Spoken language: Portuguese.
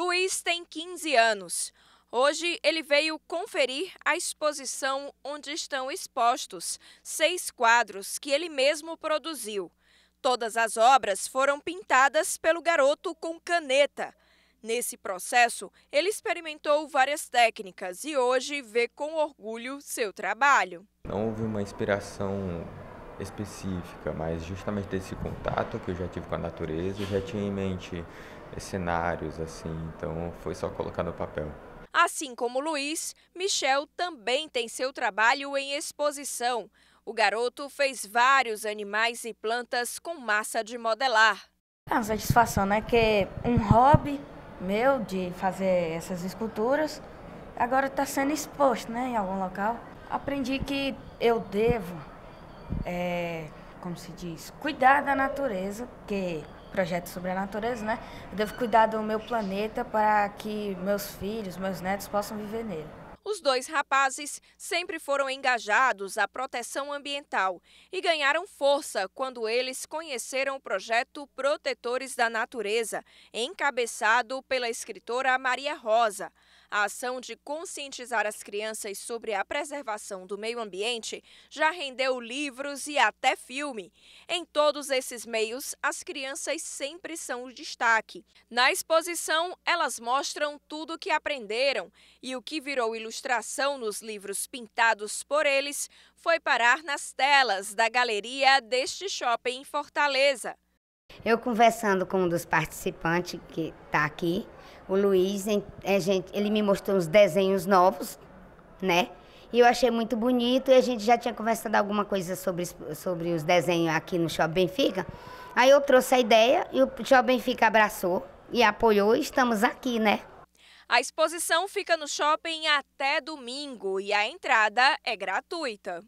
Luiz tem 15 anos. Hoje ele veio conferir a exposição onde estão expostos seis quadros que ele mesmo produziu. Todas as obras foram pintadas pelo garoto com caneta. Nesse processo, ele experimentou várias técnicas e hoje vê com orgulho seu trabalho. Não houve uma inspiração específica, mas justamente desse contato que eu já tive com a natureza, eu já tinha em mente cenários assim, então foi só colocar no papel. Assim como Luiz, Michel também tem seu trabalho em exposição. O garoto fez vários animais e plantas com massa de modelar. É uma satisfação, né? Que é um hobby meu de fazer essas esculturas agora está sendo exposto, né? Em algum local. Aprendi que eu devo, é, como se diz, cuidar da natureza, que projeto sobre a natureza, né? Eu devo cuidar do meu planeta para que meus filhos, meus netos possam viver nele. Os dois rapazes sempre foram engajados à proteção ambiental e ganharam força quando eles conheceram o projeto Protetores da Natureza, encabeçado pela escritora Maria Rosa. A ação de conscientizar as crianças sobre a preservação do meio ambiente já rendeu livros e até filme. Em todos esses meios, as crianças sempre são o destaque. Na exposição, elas mostram tudo o que aprenderam e o que virou ilustração nos livros pintados por eles foi parar nas telas da galeria deste shopping em Fortaleza. Eu conversando com um dos participantes que está aqui, o Luiz, ele me mostrou uns desenhos novos, né? E eu achei muito bonito e a gente já tinha conversado alguma coisa sobre, sobre os desenhos aqui no Shopping Benfica. Aí eu trouxe a ideia e o Shopping Benfica abraçou e apoiou e estamos aqui, né? A exposição fica no shopping até domingo e a entrada é gratuita.